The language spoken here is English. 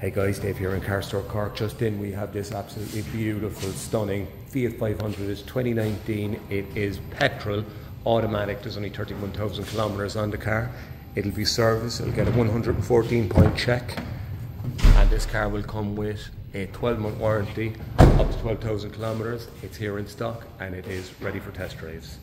Hey guys, Dave here in Carstore Cork. Just in, we have this absolutely beautiful, stunning Fiat 500. It's 2019. It is petrol, automatic. There's only 31,000 kilometers on the car. It'll be serviced. It'll get a 114 point check, and this car will come with a 12 month warranty up to 12,000 kilometers. It's here in stock and it is ready for test drives.